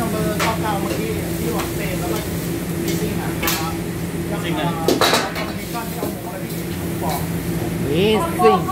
นัมเบอร์เก้าเมื่อกี้ที่บอกเซนแล้วก็ซีซิ่งอะครับยังคอมมิชชั่นที่เอาหมูอะไรพี่บอก นี่สิ่งเขา